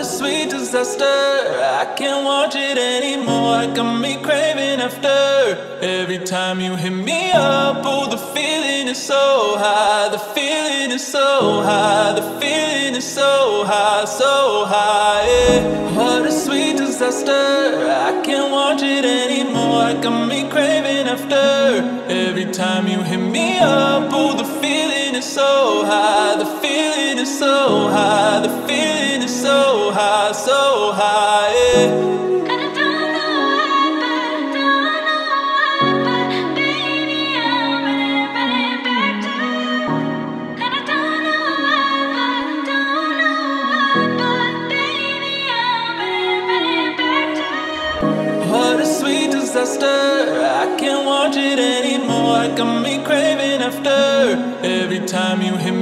a sweet disaster. I can't watch it anymore. I got me craving after. Every time you hit me up, oh, the feeling is so high. The feeling is so high. The feeling is so high, so high. Yeah. What a sweet disaster. I can't watch it anymore. I got me craving after. Every time you hit me up, oh, the feeling is so high. The feeling is so high. The feeling is so high, so high. Yeah. And I don't know why, but don't know why, but baby, I'm running, running back to you. And I don't know why, but don't know why, but baby, I'm running, running back to you. What a sweet disaster. I can't watch it anymore. Got me craving after. Every time you hit me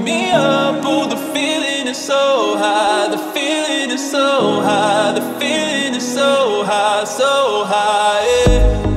feeling is so high. The feeling is so high. The feeling is so high, so high.